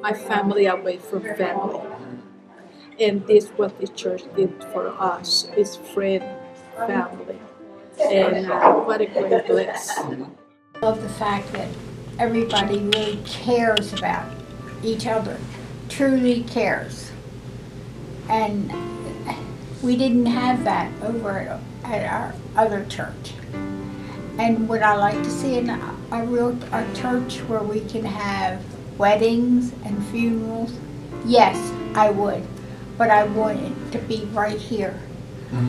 my family away from family. And this what the church did for us is friend, family, and uh, what a great blessing. Love the fact that everybody really cares about each other, truly cares. And we didn't have that over at, our other church. And would I like to see in a, a real a church where we can have weddings and funerals? Yes, I would. But I want it to be right here.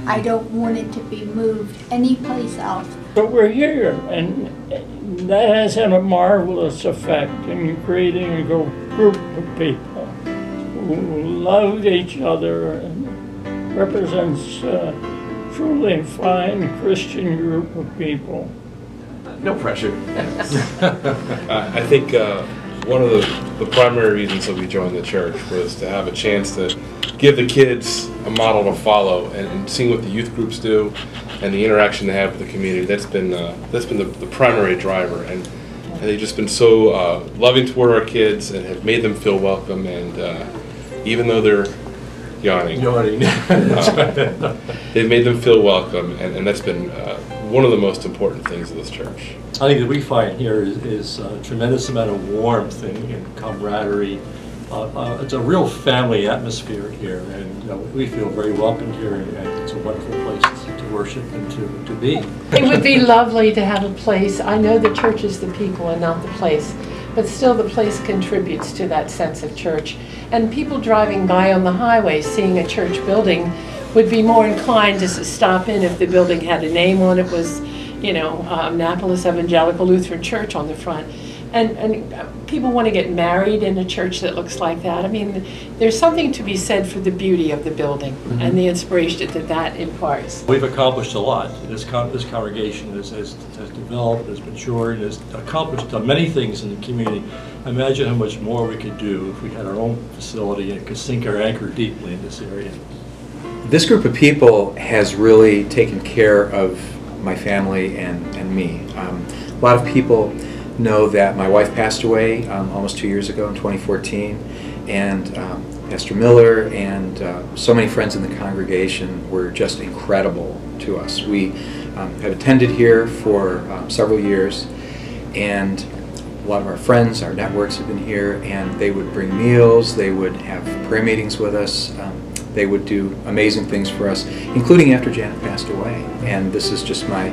I don't want it to be moved anyplace else. But we're here, and that has had a marvelous effect in creating a group of people who love each other and represents a truly fine Christian group of people. No pressure. I I think uh, one of the, the primary reasons that we joined the church was to have a chance to give the kids a model to follow and, and seeing what the youth groups do and the interaction they have with the community. That's been uh, that's been the, the primary driver, and, and they've just been so uh, loving toward our kids and have made them feel welcome. And uh, even though they're yawning, Yawning. they've made them feel welcome, and, and that's been uh, one of the most important things of this church. I think that we find here is, is a tremendous amount of warmth and, and camaraderie. Uh, uh, it's a real family atmosphere here, and uh, we feel very welcomed here, and, it's a wonderful place to worship and to, to be. It would be lovely to have a place, I know the church is the people and not the place, but still the place contributes to that sense of church. And people driving by on the highway seeing a church building would be more inclined to stop in if the building had a name on it, was, you know, um, Annapolis Evangelical Lutheran Church on the front. And, and uh, people want to get married in a church that looks like that. I mean, there's something to be said for the beauty of the building and the inspiration that that imparts. We've accomplished a lot. This, con- this congregation has, has, has developed, has matured, has accomplished uh, many things in the community. Imagine how much more we could do if we had our own facility and could sink our anchor deeply in this area. This group of people has really taken care of my family and, and me. Um, a lot of people know that my wife passed away um, almost two years ago in 2014, and um, Pastor Miller and uh, so many friends in the congregation were just incredible to us. We um, have attended here for um, several years, and a lot of our friends, our networks have been here, and they would bring meals, they would have prayer meetings with us, um, they would do amazing things for us, including after Janet passed away. And this is just my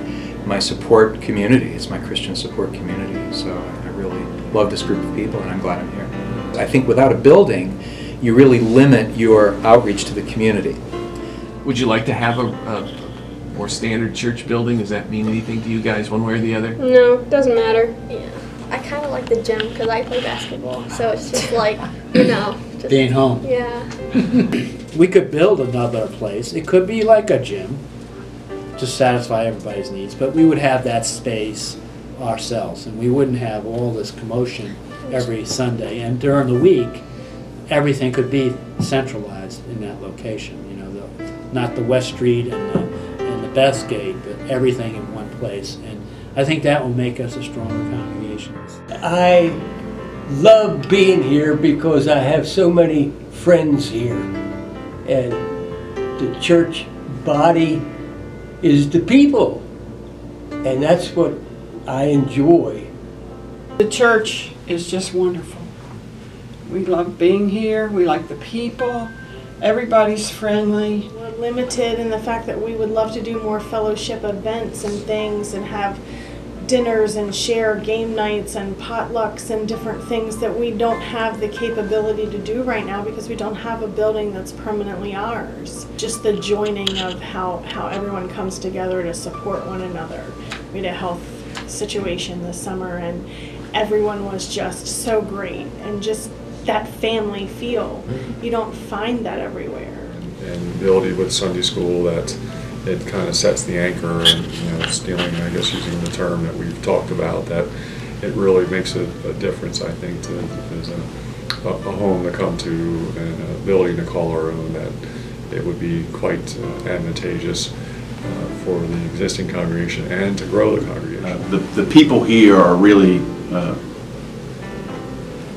my support community. It's my Christian support community. So I really love this group of people, and I'm glad I'm here. I think without a building, you really limit your outreach to the community. Would you like to have a, a more standard church building? Does that mean anything to you guys, one way or the other? No, doesn't matter. Yeah. I kind of like the gym because I play basketball, so it's just like, you know. Just, Being home. Yeah. We could build another place. It could be like a gym to satisfy everybody's needs, but we would have that space ourselves and we wouldn't have all this commotion every Sunday. And during the week, everything could be centralized in that location. You know, the, not the West Street and the, and the Bestgate, but everything in one place. And I think that will make us a stronger congregation. I love being here because I have so many friends here. And the church body is the people. And that's what I enjoy. The church is just wonderful. We love being here. We like the people. Everybody's friendly. We're limited in the fact that we would love to do more fellowship events and things and have dinners and share game nights and potlucks and different things that we don't have the capability to do right now because we don't have a building that's permanently ours. Just the joining of how, how everyone comes together to support one another. We had a health situation this summer and everyone was just so great and just that family feel. Mm-hmm. You don't find that everywhere. and the ability with Sunday school that it kind of sets the anchor and, you know, stealing, I guess using the term that we've talked about, that it really makes a, a difference, I think, to, as a, a home to come to and a building to call our own, that it would be quite uh, advantageous uh, for the existing congregation and to grow the congregation. Uh, the, the people here are really uh,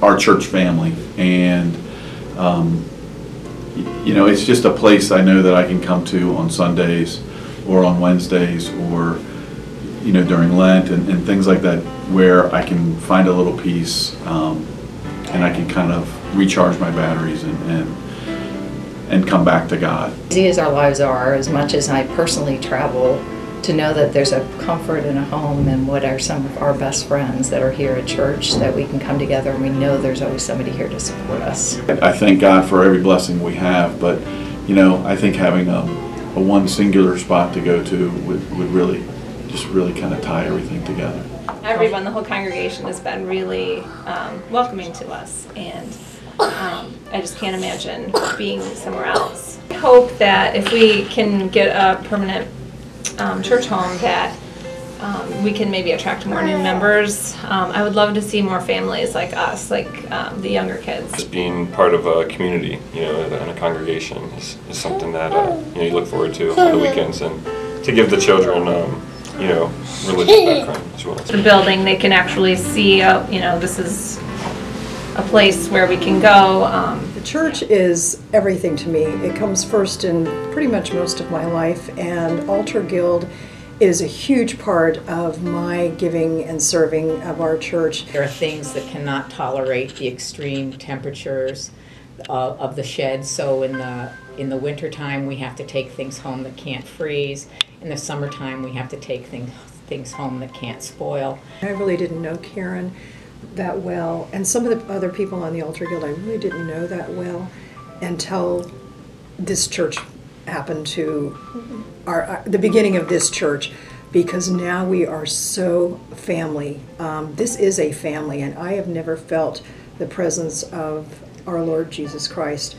our church family. And, um, you know, it's just a place I know that I can come to on Sundays or on Wednesdays or, you know, during Lent and, and things like that, where I can find a little peace um, and I can kind of recharge my batteries and, and, and come back to God. Busy as our lives are, as much as I personally travel, to know that there's a comfort in a home and what are some of our best friends that are here at church, that we can come together and we know there's always somebody here to support us. I thank God for every blessing we have, but, you know, I think having a, a one singular spot to go to would, would really, just really kind of tie everything together. everyone, the whole congregation has been really um, welcoming to us, and um, I just can't imagine being somewhere else. I hope that if we can get a permanent um, church home, that um, we can maybe attract more new members. Um, I would love to see more families like us, like um, the younger kids. Just being part of a community, you know, and a congregation is, is something that uh, you know you look forward to on the weekends, and to give the children, um, you know, religious background as well. The building, they can actually see, uh, you know, this is a place where we can go. The church is everything to me. It comes first in pretty much most of my life, and Altar Guild is a huge part of my giving and serving of our church. There are things that cannot tolerate the extreme temperatures uh, of the shed. So in the in the wintertime, we have to take things home that can't freeze. In the summertime, we have to take things things home that can't spoil. I really didn't know Karen that well, and some of the other people on the Altar Guild I really didn't know that well until this church happened to our, our the beginning of this church because now we are so family. Um, this is a family, and I have never felt the presence of our Lord Jesus Christ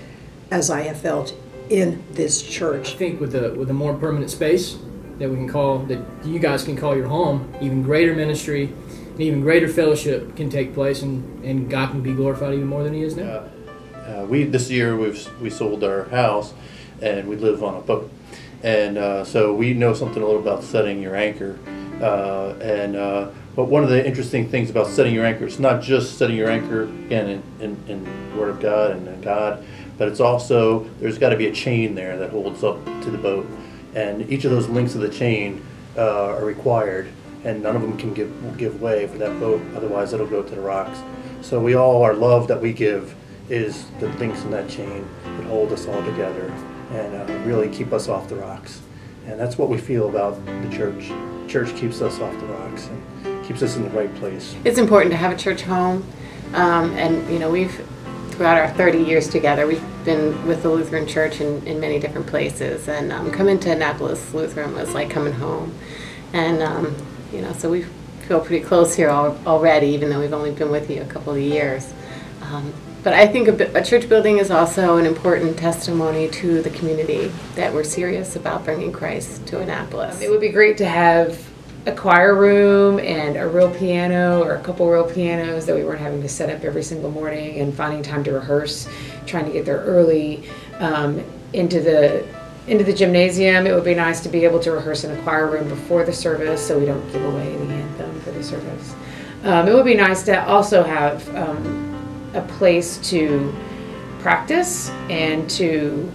as I have felt in this church. I think with the with a more permanent space that we can call that you guys can call your home, even greater ministry, and even greater fellowship can take place, and, and God can be glorified even more than He is now. Uh, we this year we've we sold our house, and we live on a boat, and uh, so we know something a little about setting your anchor, uh, and uh, but one of the interesting things about setting your anchor, it's not just setting your anchor again in, in, in the Word of God and in God, but it's also there's got to be a chain there that holds up to the boat, and each of those links of the chain uh, are required, and none of them can give give way for that boat, otherwise it'll go to the rocks. So we all our love that we give is the links in that chain that hold us all together and uh, really keep us off the rocks. And that's what we feel about the church. Church keeps us off the rocks and keeps us in the right place. It's important to have a church home, um, and you know we've throughout our 30 years together, we've been with the Lutheran Church in, in many different places, and um, coming to Annapolis Lutheran was like coming home, and um, you know so we feel pretty close here al- already, even though we've only been with you a couple of years. Um, but I think a, a church building is also an important testimony to the community that we're serious about bringing Christ to Annapolis. It would be great to have a choir room and a real piano or a couple real pianos that we weren't having to set up every single morning and finding time to rehearse, trying to get there early um, into the into the gymnasium. It would be nice to be able to rehearse in a choir room before the service so we don't give away the anthem for the service. Um, it would be nice to also have um, a place to practice and to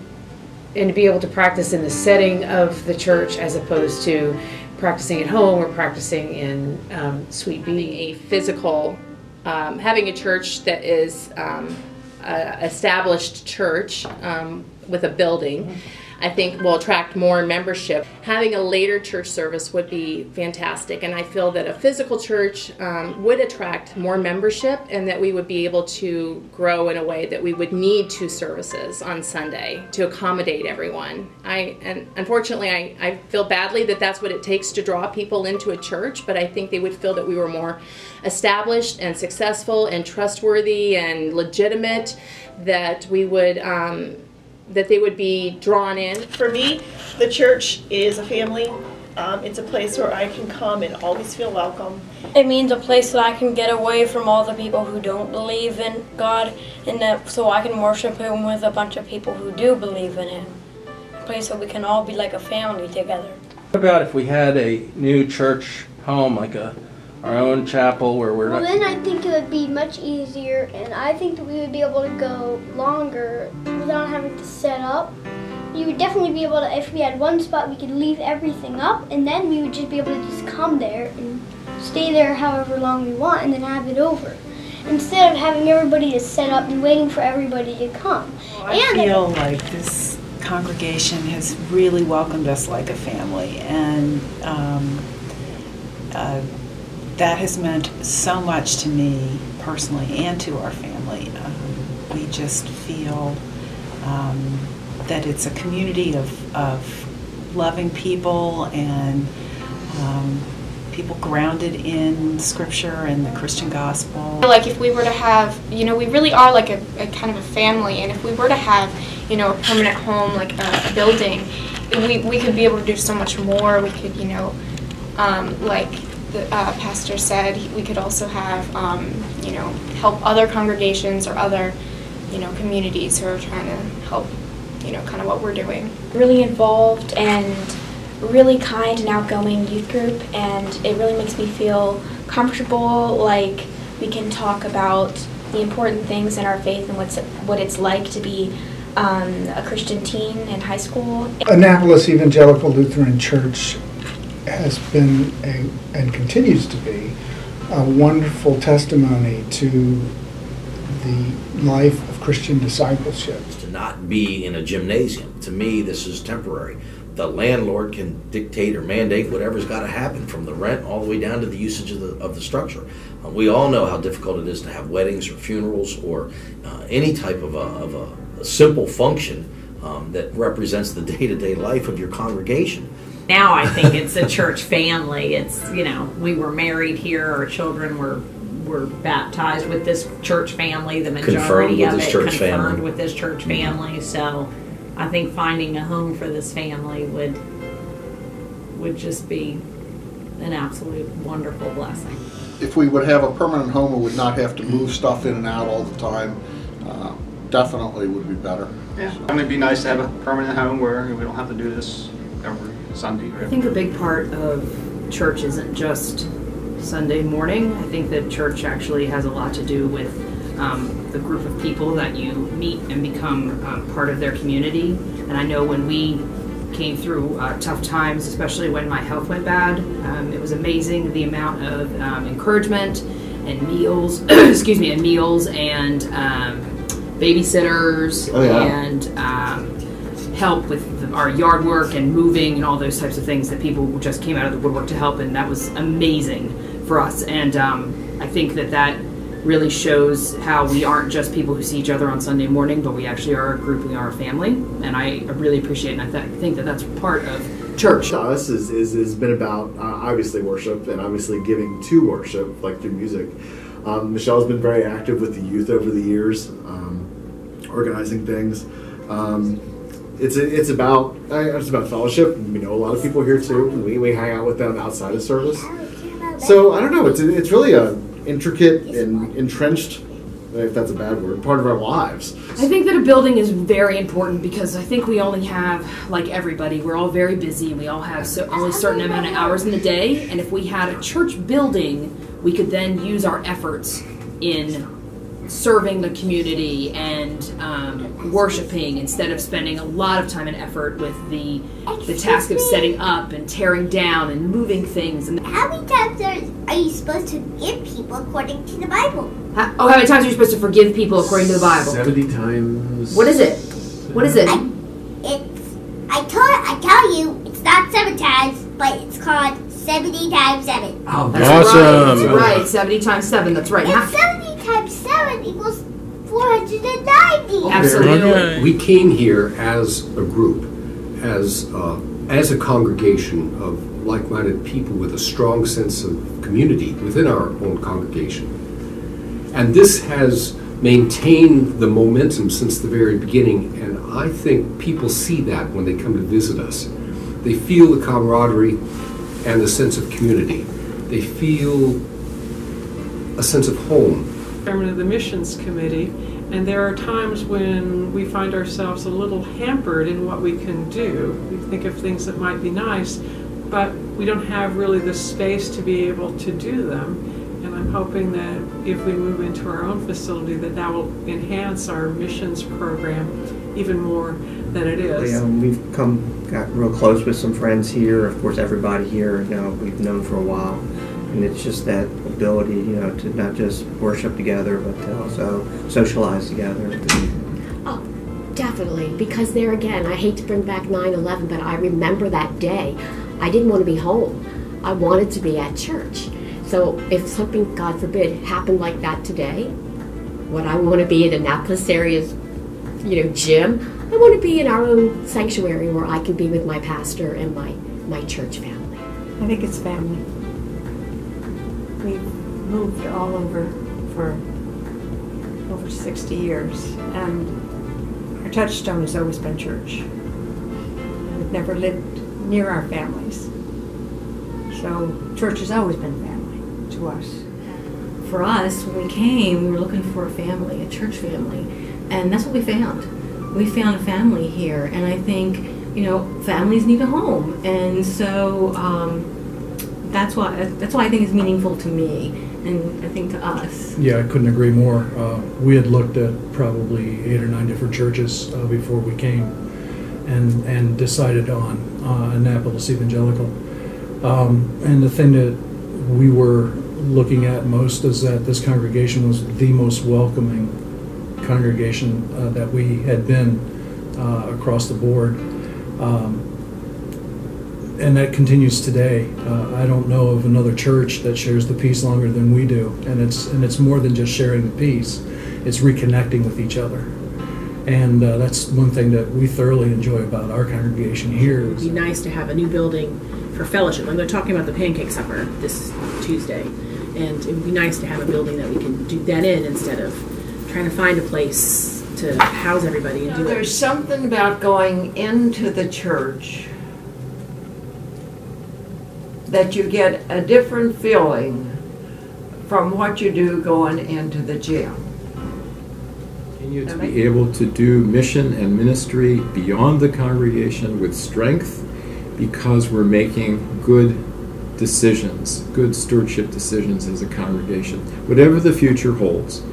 and to be able to practice in the setting of the church as opposed to practicing at home or practicing in um, B. a physical, um, having a church that is um, a established church um, with a building, I think will attract more membership. Having a later church service would be fantastic, and I feel that a physical church um, would attract more membership, and that we would be able to grow in a way that we would need two services on Sunday to accommodate everyone. I and unfortunately, I, I feel badly that that's what it takes to draw people into a church, but I think they would feel that we were more established and successful and trustworthy and legitimate. That we would. Um, that they would be drawn in. For me, the church is a family. Um, it's a place where I can come and always feel welcome. It means a place that I can get away from all the people who don't believe in God, and that so I can worship Him with a bunch of people who do believe in Him. A place where we can all be like a family together. What about if we had a new church home, like a our own chapel where we're Well, not. then I think it would be much easier, and I think that we would be able to go longer without having to set up. You would definitely be able to, if we had one spot, we could leave everything up, and then we would just be able to just come there and stay there however long we want, and then have it over. Instead of having everybody to set up and waiting for everybody to come. I and feel like this congregation has really welcomed us like a family, and um, uh, that has meant so much to me personally and to our family. Um, we just feel um, that it's a community of, of loving people and um, people grounded in Scripture and the Christian gospel. Like if we were to have, you know, we really are like a, a kind of a family, and if we were to have, you know, a permanent home, like a, a building, we, we could be able to do so much more. We could, you know, um, like the uh, pastor said, we could also have, um, you know, help other congregations or other, you know, communities who are trying to help, you know, kind of what we're doing. really involved and really kind and outgoing youth group and it really makes me feel comfortable like we can talk about the important things in our faith and what's what it's like to be um, a Christian teen in high school. Annapolis Evangelical Lutheran Church has been a, and continues to be a wonderful testimony to the life of Christian discipleship. to not be in a gymnasium. To me, this is temporary. The landlord can dictate or mandate whatever's got to happen, from the rent all the way down to the usage of the, of the structure. Uh, we all know how difficult it is to have weddings or funerals or uh, any type of a, of a, a simple function um, that represents the day-to-day life of your congregation. Now I think it's a church family. It's, you know, we were married here, our children were were baptized with this church family, the Confirmed majority with of this it church confirmed family. with this church family. So I think finding a home for this family would would just be an absolute wonderful blessing. if we would have a permanent home and would not have to move stuff in and out all the time, uh, definitely would be better. Yeah, I mean, it'd be nice to have a permanent home where we don't have to do this every Sunday. I think a big part of church isn't just Sunday morning. I think that church actually has a lot to do with um, the group of people that you meet and become um, part of their community. And I know when we came through uh, tough times, especially when my health went bad, um, it was amazing the amount of um, encouragement and meals, excuse me, and meals and um, babysitters Oh, yeah. and um, help with our yard work and moving and all those types of things that people just came out of the woodwork to help, and that was amazing for us. And um, I think that that really shows how we aren't just people who see each other on Sunday morning, but we actually are a group, we are a family, and I really appreciate and I th- think that that's part of church. To us is, is, has been about uh, obviously worship and obviously giving to worship, like through music. Um, Michelle's been very active with the youth over the years, um, organizing things. Um, it's it's about it's about fellowship. We know a lot of people here too. We, we hang out with them outside of service. So I don't know. It's it's really a intricate and entrenched, if that's a bad word, part of our lives. I think that a building is very important because I think we only have, like everybody, we're all very busy and we all have so, only a certain amount of hours in the day. And if we had a church building, we could then use our efforts in serving the community and um, worshiping instead of spending a lot of time and effort with the the task of setting up and tearing down and moving things. And how many times are, are you supposed to give people according to the Bible? How, oh, how many times are you supposed to forgive people according to the Bible? Seventy times. What is it? What is it? I, it's I tell I tell you it's not seven times, but it's called seventy times seven. Oh, that's awesome! Right, that's right, seventy times seven. That's right. It's 7 equals 490. Absolutely. We came here as a group, as, uh, as a congregation of like minded people with a strong sense of community within our own congregation. And this has maintained the momentum since the very beginning, and I think people see that when they come to visit us. They feel the camaraderie and the sense of community, they feel a sense of home chairman of the missions committee, and there are times when we find ourselves a little hampered in what we can do. We think of things that might be nice. but we don't have really the space to be able to do them. And I'm hoping that if we move into our own facility, that that will enhance our missions program even more than it is. Yeah, we've come, got real close with some friends here. Of course, everybody here, you know, we've known for a while. And it's just that ability, you know, to not just worship together, but to also socialize together. Oh, definitely. Because there again, I hate to bring back 9 11, but I remember that day. I didn't want to be home, I wanted to be at church. So if something, God forbid, happened like that today, what I want to be in Annapolis area's, you know, gym? I want to be in our own sanctuary where I can be with my pastor and my, my church family. I think it's family. We've moved all over for over 60 years, and our touchstone has always been church. We've never lived near our families. So church has always been family to us. For us, when we came, we were looking for a family, a church family, and that's what we found. We found a family here, and I think, you know, families need a home, and so um, that's why that's why I think it's meaningful to me, and I think to us. Yeah, I couldn't agree more. Uh, we had looked at probably eight or nine different churches uh, before we came, and and decided on uh, Annapolis Evangelical. Um, and the thing that we were looking at most is that this congregation was the most welcoming congregation uh, that we had been uh, across the board. Um, and that continues today. Uh, I don't know of another church that shares the peace longer than we do, and it's and it's more than just sharing the peace; it's reconnecting with each other, and uh, that's one thing that we thoroughly enjoy about our congregation here. It would be nice to have a new building for fellowship. I'm talking about the pancake supper this Tuesday, and it would be nice to have a building that we can do that in instead of trying to find a place to house everybody and You know, do it. there's something about going into the church that you get a different feeling from what you do going into the gym. Continue to be able to do mission and ministry beyond the congregation with strength because we're making good decisions, good stewardship decisions as a congregation. Whatever the future holds,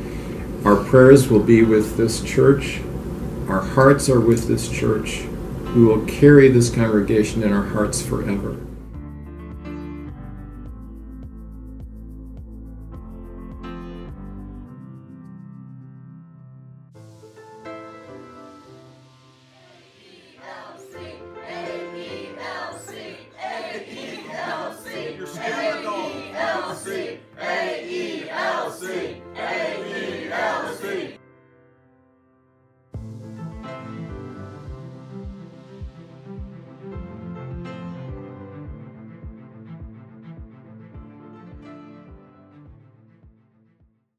our prayers will be with this church, our hearts are with this church. We will carry this congregation in our hearts forever.